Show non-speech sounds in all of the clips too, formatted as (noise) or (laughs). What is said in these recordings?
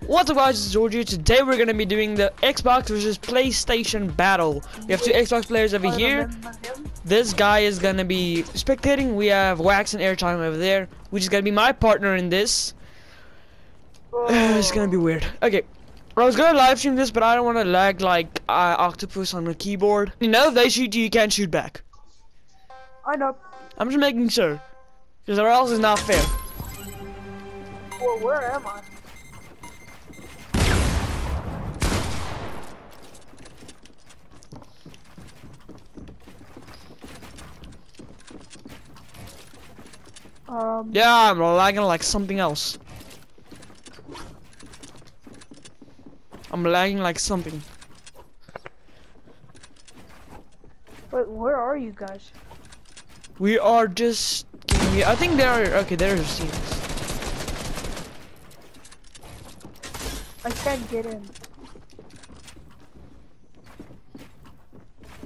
What's up guys, it's Georgie. Today we're gonna be doing the Xbox versus PlayStation battle. We have two Xbox players over here. This guy is gonna be spectating. We have Wax and Airtime over there, which is gonna be my partner in this. (sighs) it's gonna be weird. Okay. I was gonna live stream this, but I don't wanna lag like uh, Octopus on the keyboard. You know, if they shoot you, you can't shoot back. I know. I'm just making sure. Because or else it's not fair. Well, where am I? Um, Yeah, I'm lagging like something else. I'm lagging like something. wait, where are you guys? We are just. I think there are. Okay, there's teams. I can't get in.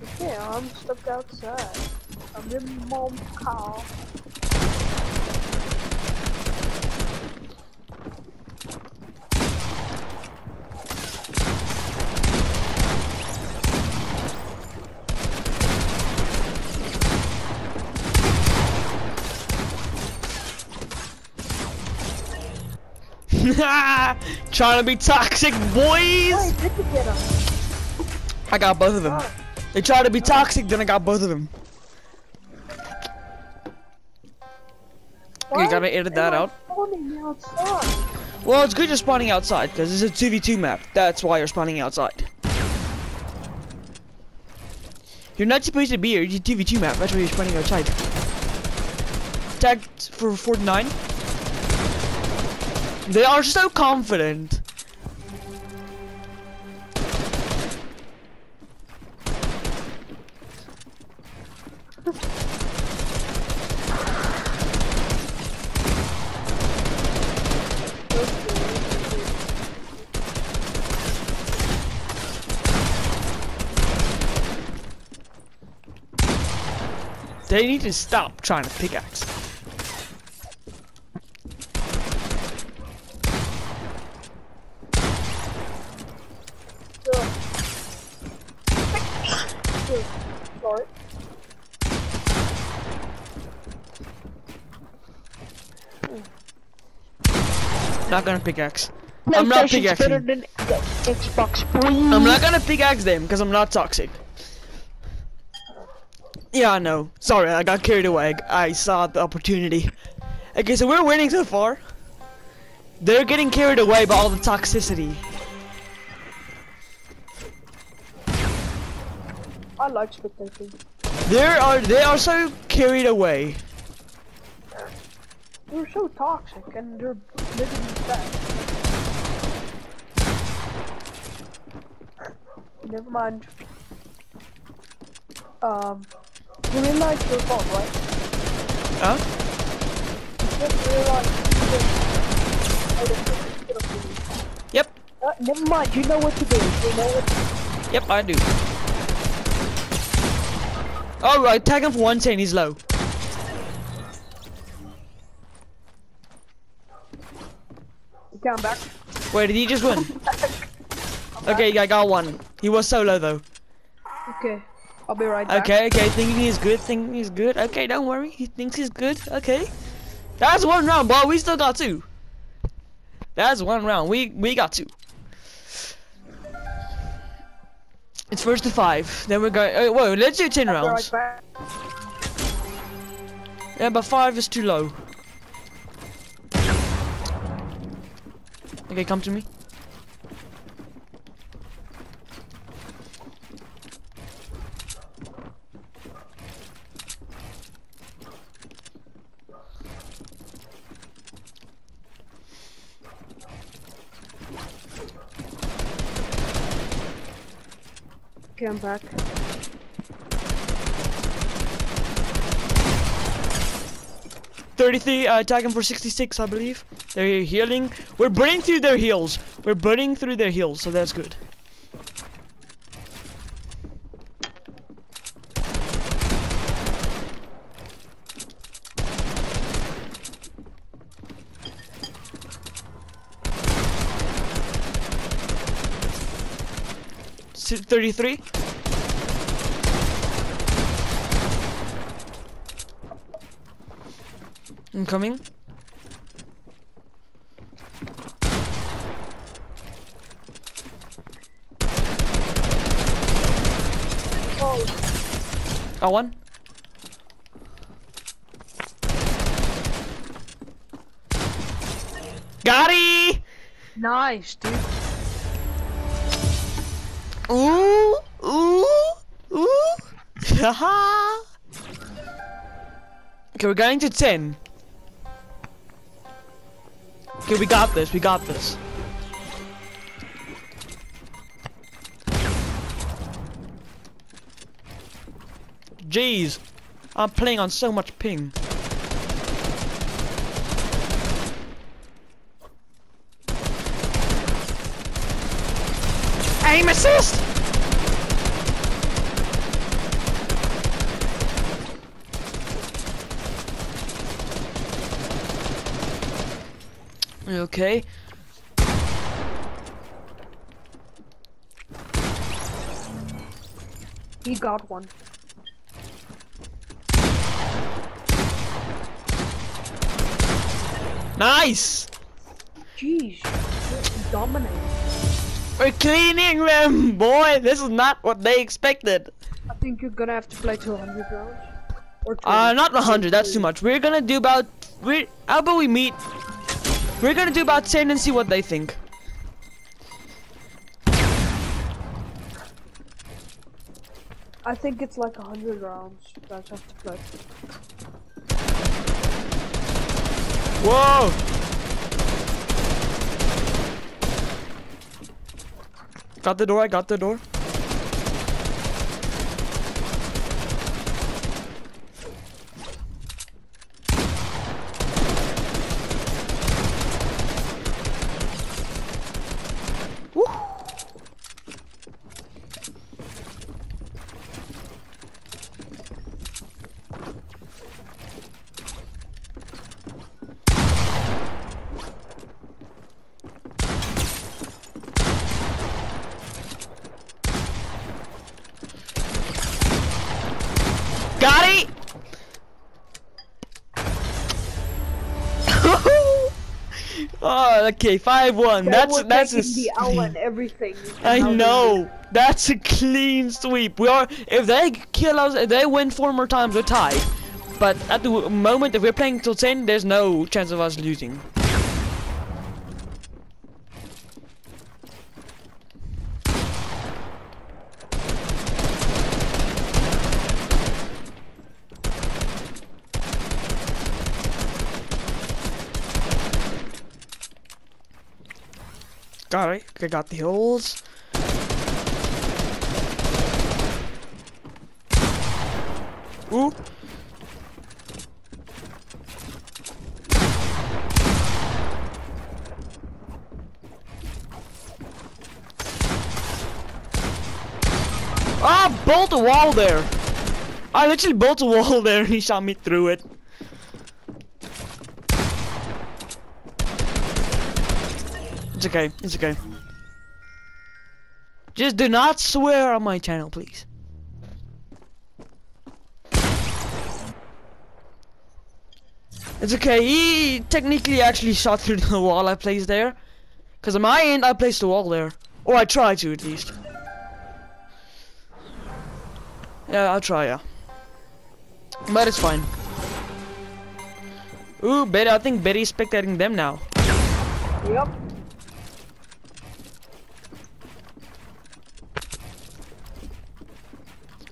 Okay, I'm stuck outside. I'm in mom's car. (laughs) Trying to be toxic, boys! Wait, did you get him? I got both of them. Oh, They tried to be toxic, then I got both of them. why You gotta edit that out. Well, it's good you're spawning outside, because it's a 2v2 map. That's why you're spawning outside. You're not supposed to be here, it's a 2v2 map, that's why you're spawning outside. Tagged for 49. They are so confident. They need to stop trying to pickaxe. So, Sorry. Not gonna pickaxe. I'm not pickaxing. better than Xbox. I'm not gonna pickaxe them because I'm not toxic. Yeah, I know. Sorry, I got carried away. I saw the opportunity. Okay, so we're winning so far. They're getting carried away by all the toxicity. I like spectating. They are they are so carried away. They're so toxic and they're living bad. Never mind. Um, you realize your fault, right? Huh? You just realize you did- I didn't think you could've been- Yep. Uh, never mind, you know what to do. You know what to Yep, I do. Alright, tag him for one saying he's low. Come back. Wait, did he just win? (laughs) Okay, I got one. He was solo though. Okay, I'll be right back. Okay, okay, thinking he's good, thinking he's good. Okay, don't worry, he thinks he's good. Okay, that's one round, but we still got two. That's one round. We we got two. It's first to five. Then we're going. Oh, whoa, let's do ten right rounds. back. Yeah, but five is too low. Okay, come to me. Okay, I'm back. 33, uh, attacking for 66, I believe. They're healing. We're burning through their heals. We're burning through their heals, so that's good. Thirty-three. I'm coming. Oh, I won. Gotti! nice, dude. Ooh, ooh, ooh. (laughs) Haha. okay, we're going to 10. Okay, we got this, we got this. Jeez, I'm playing on so much ping. Aim assist! Okay. He got one. Nice! Jeez, dominating. We're cleaning them, boy. This is not what they expected. I think you're gonna have to play 200 rounds. Or. Uh, not 100. That's too much. We're gonna do about. We. How about we meet? We're gonna do about 10 and see what they think. I think it's like 100 rounds. You guys have to play. Whoa! Got the door. I got the door. Got it! (laughs) oh, okay, 5-1. They That's that's a the L and everything. I know. That's a clean sweep. We are if they kill us, if they win four more times, we're tied. But at the moment, if we're playing till 10, there's no chance of us losing. Got it. I got the holes. Ooh. Ah, bolt a wall there. I literally built a (laughs) wall there and he shot me through it. It's okay, it's okay. Just do not swear on my channel, please. It's okay, he technically actually shot through the (laughs) wall I placed there. Because on my end, I placed the wall there. Or I tried to, at least. Yeah, I'll try, yeah. But it's fine. Ooh, Betty, I think Betty's spectating them now. Yep.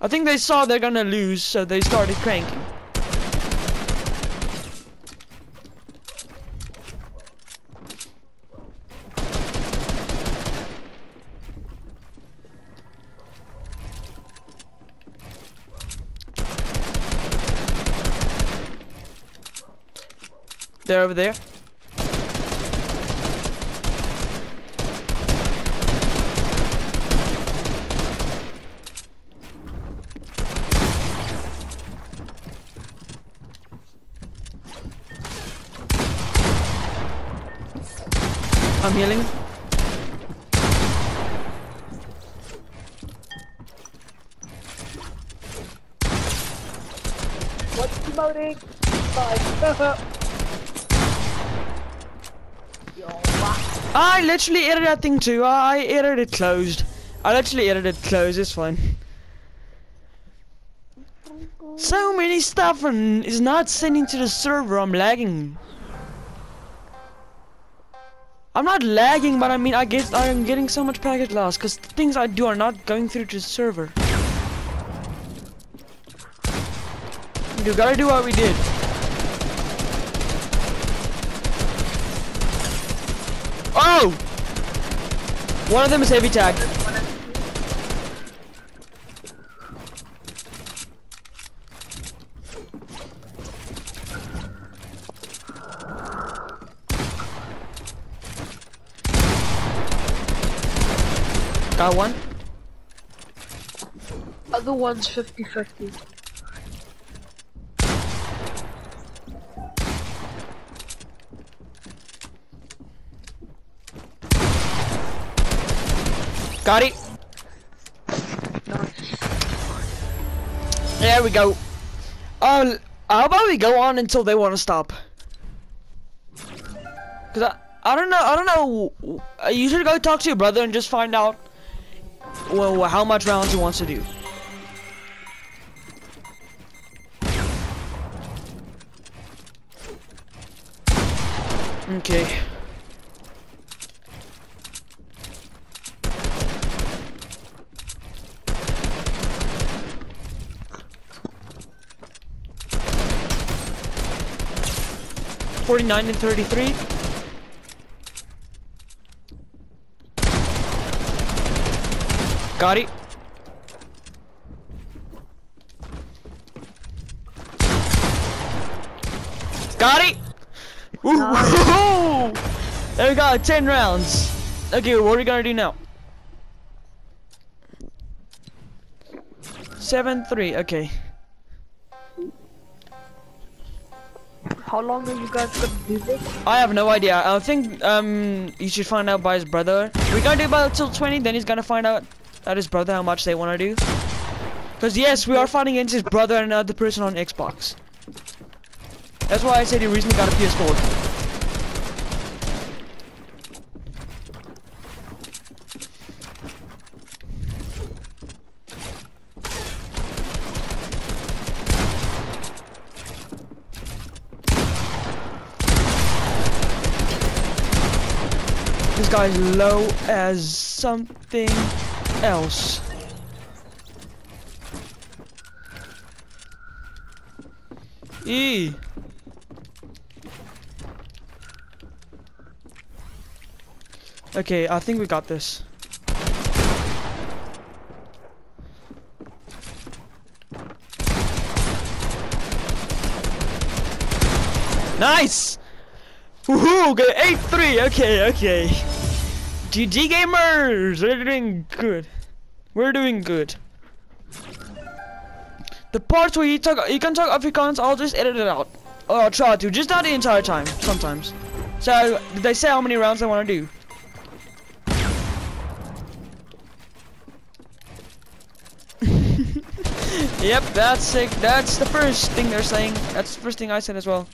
I think they saw they're gonna lose, so they started cranking. They're over there. I'm healing. What's? Bye. (laughs) I literally edited that thing too. I edited it closed. I literally edited it closed. It's fine. So many stuff and is not sending to the server. I'm lagging. I'm not lagging, but I mean I get I'm getting so much packet loss because things I do are not going through to the server. You gotta do what we did. Oh! One of them is heavy tag. Got one. Other one's 50-50. Got it. Nice. There we go. Uh, how about we go on until they want to stop? Cause I, I don't know, I don't know. You should go talk to your brother and just find out, well, how much rounds he wants to do. Okay. Forty-nine and thirty-three. Got it. Got it. Ooh. (laughs) There we go. Ten rounds. Okay, what are we gonna do now? Seven three. Okay. How long are you guys gonna do this? I have no idea. I think um you should find out by his brother. We're gonna do about till 20, then he's gonna find out at his brother how much they wanna do. Cause yes, we are fighting against his brother and another person on Xbox. That's why I said he recently got a PS4. This guy's low as something else. E. Okay, I think we got this. Nice! Woohoo! Good 8-3! Okay, okay. GG gamers! We're doing good. We're doing good. The parts where you talk, you can talk Afrikaans, I'll just edit it out. Or I'll try to, just not the entire time, sometimes. So, did they say how many rounds they want to do? (laughs) yep, that's sick. That's the first thing they're saying. That's the first thing I said as well.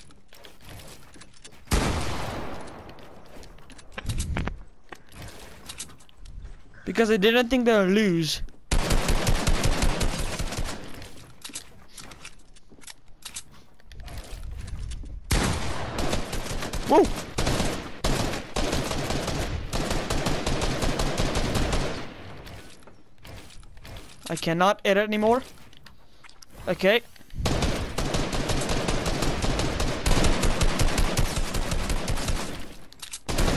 Because I didn't think they'll lose. Whoa! I cannot edit anymore. Okay.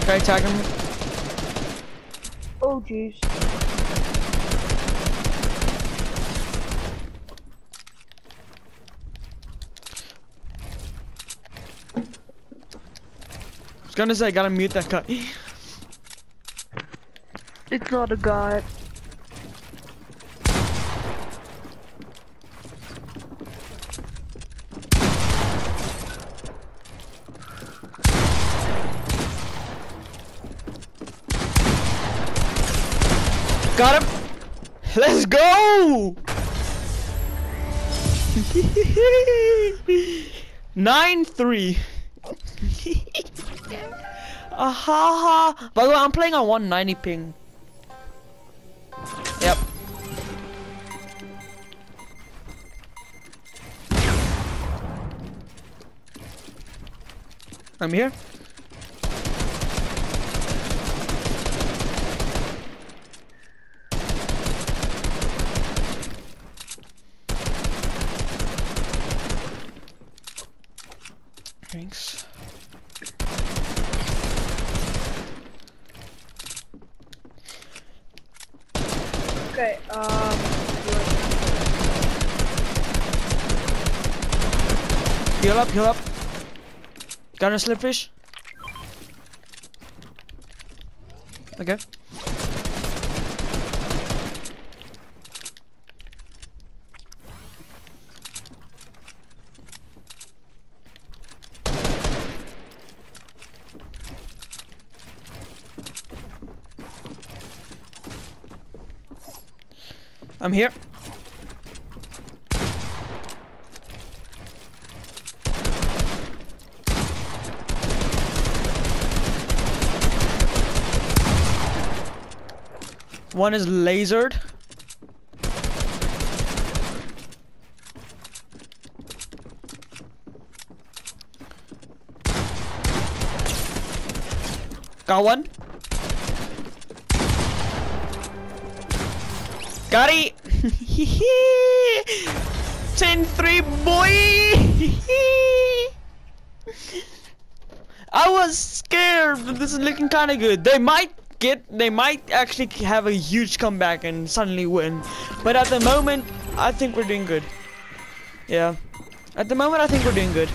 Okay, tag him. Oh jeez. I was gonna say, I gotta mute that guy. It's not a guy. Got him! Let's go! (laughs) Nine three. (laughs) Ah ha ha. By the way, I'm playing on 190 ping. Yep. I'm here. Thanks. Okay, um. Heal up, heal up. Got a slurpfish? Okay. I'm here. One is lasered. Got one. Got it. (laughs) 10-3 boy. (laughs) I was scared, but this is looking kind of good. They might get, they might actually have a huge comeback and suddenly win. But at the moment, I think we're doing good. Yeah. At the moment, I think we're doing good.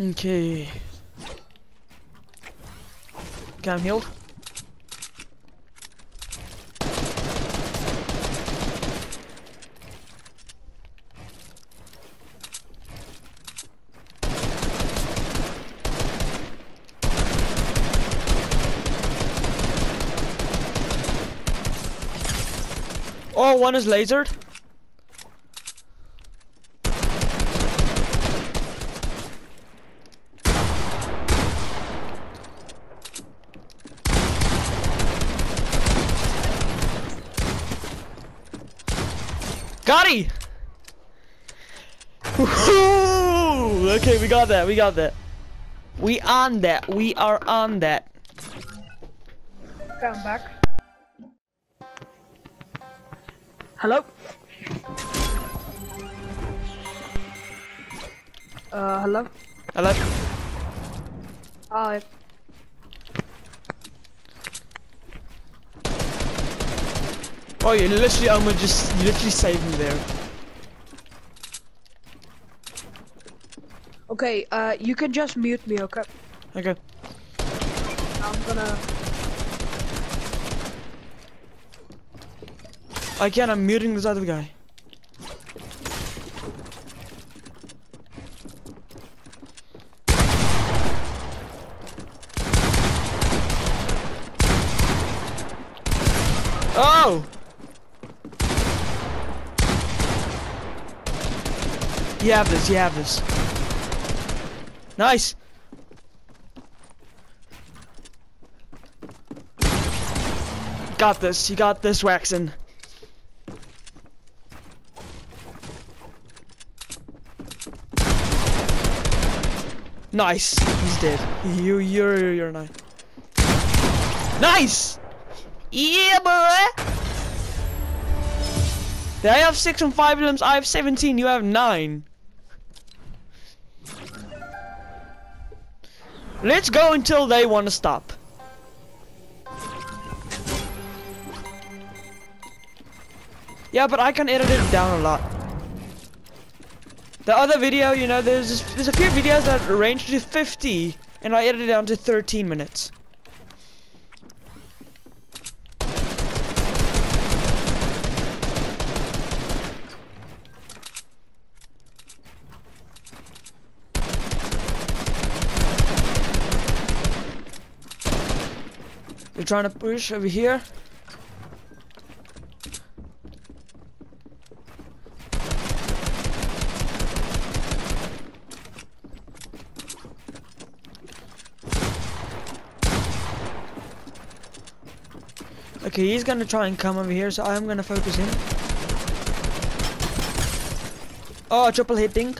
Okay. Okay, I'm healed. Oh, one is lasered. Got he! Okay, we got that, we got that. We on that, we are on that. Come back. Hello? Uh, hello? Hello? Hi. Oh, you literally almost just, you literally saved me there. Okay, uh, you can just mute me, okay? Okay. I'm gonna... I can't, I'm muting this other guy. Oh! You have this, you have this. Nice! Got this, you got this, Waxen. Nice. He's dead. You, you're, you're nice. Nice. Yeah, boy. They have six and five elims. I have seventeen. You have nine. Let's go until they want to stop. Yeah, but I can edit it down a lot. The other video, you know, there's just, there's a few videos that range to 50, and I edited down to 13 minutes. They're trying to push over here. Okay, he's gonna try and come over here, so I'm gonna focus him. Oh, triple hitting.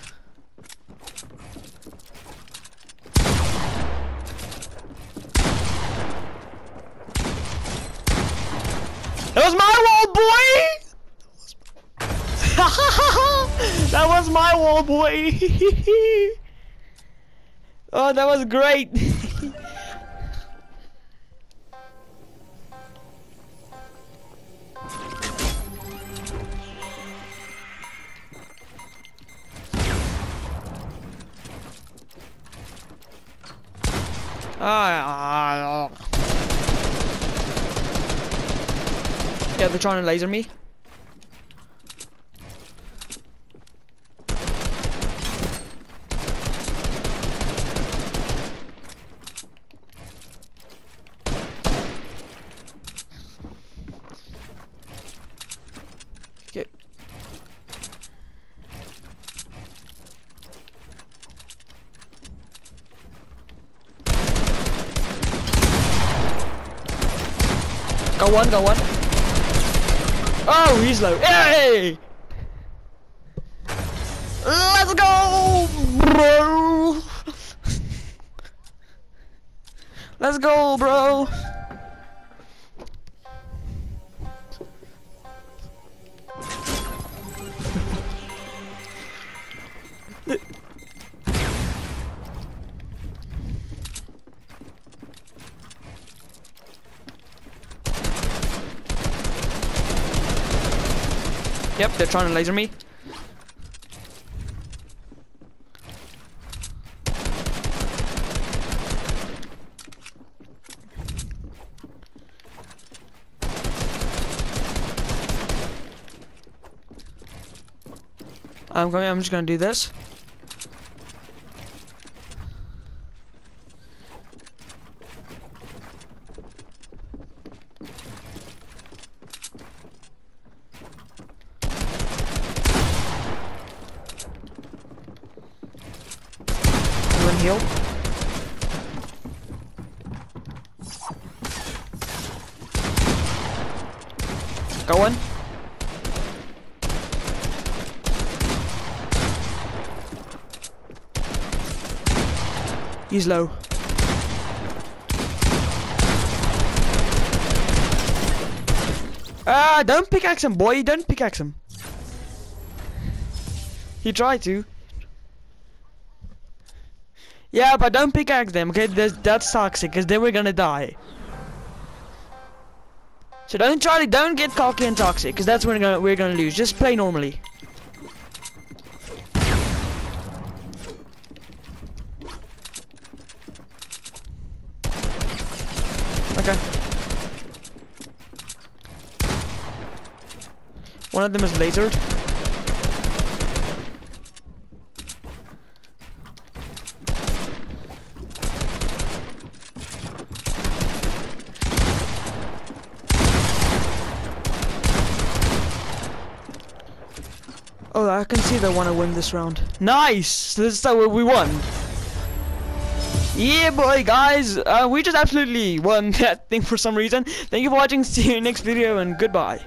That was my wall, boy! (laughs) that was my wall, boy! (laughs) oh, that was great! (laughs) yeah, they're trying to laser me. Go one, go one. Oh, he's low. Hey! Let's go, bro. Let's go, bro. Yep, they're trying to laser me. I'm going. I'm just gonna do this. Heal. Going. He's low. Ah, don't pickaxe him, boy. Don't pickaxe him. He tried to. Yeah, but don't pickaxe them, okay? That's, that's toxic, because then we're gonna die. So don't try to, don't get cocky and toxic, because that's when we're gonna, we're gonna lose. Just play normally. Okay. One of them is lasered. I can see they want to win this round. Nice! This is how we won. Yeah, boy, guys. Uh, we just absolutely won (laughs) that thing for some reason. Thank you for watching. See you in next video, and goodbye.